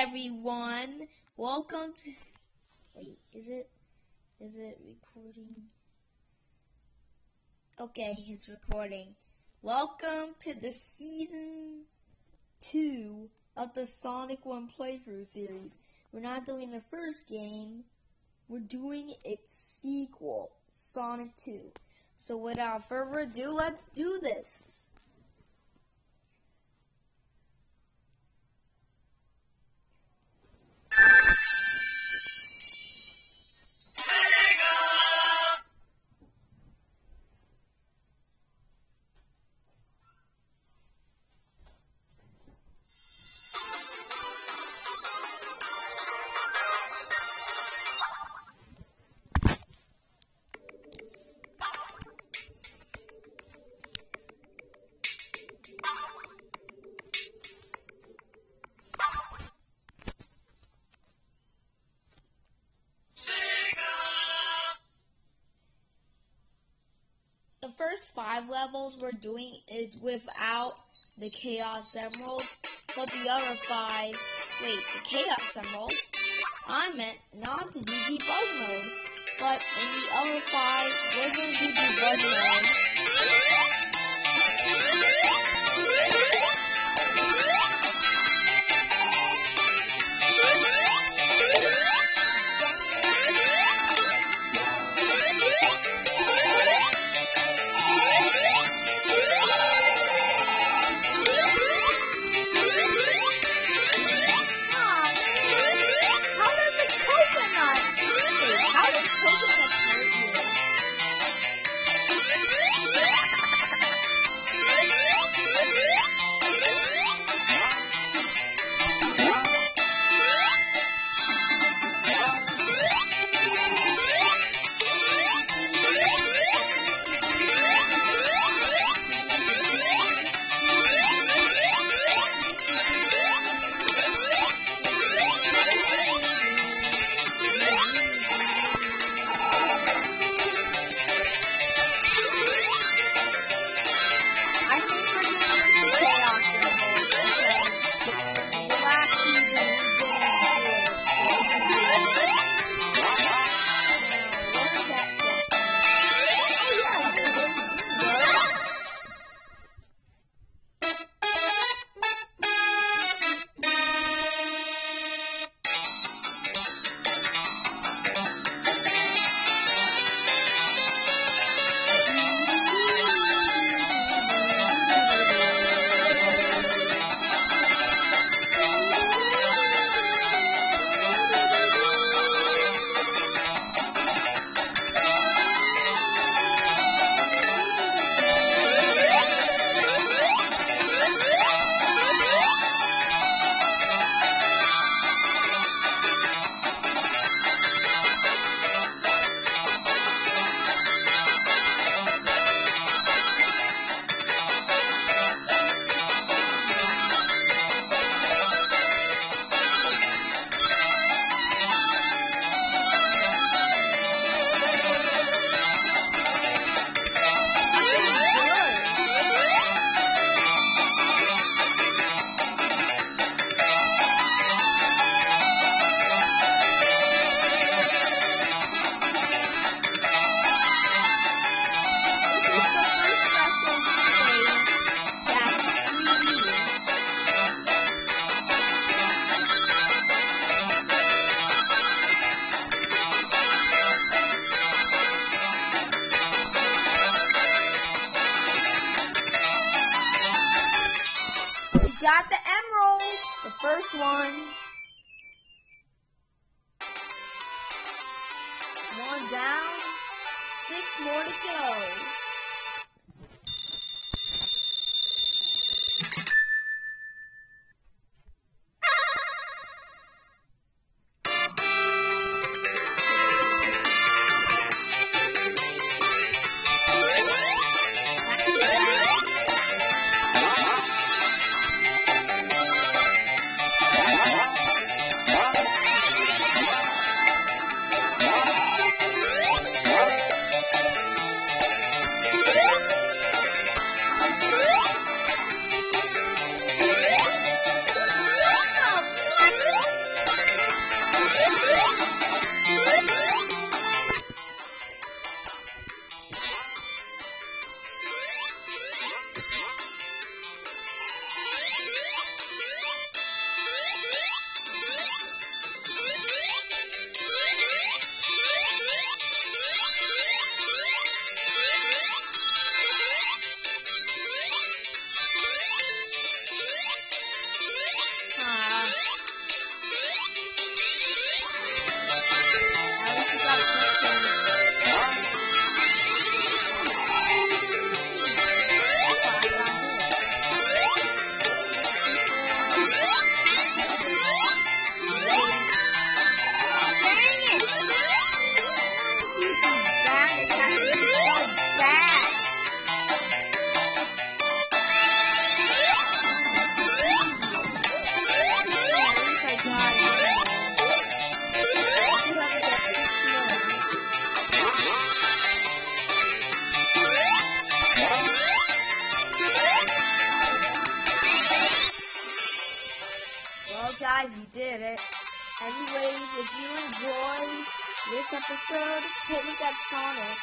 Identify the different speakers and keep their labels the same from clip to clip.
Speaker 1: everyone. Welcome to. Wait, is it? Is it recording? Okay, it's recording. Welcome to the season two of the Sonic 1 playthrough series. We're not doing the first game, we're doing its sequel, Sonic 2. So without further ado, let's do this. Five levels we're doing is without the Chaos Emeralds, but the other five, wait, the Chaos Emeralds, I meant not the debug mode, but in the other five, we're going to do debug mode. Got the emeralds, the first one. One down, six more to go. Guys, you did it. Anyways, if you enjoyed this episode, hit me that Sonic.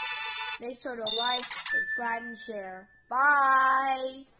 Speaker 1: Make sure to like, subscribe, and share. Bye!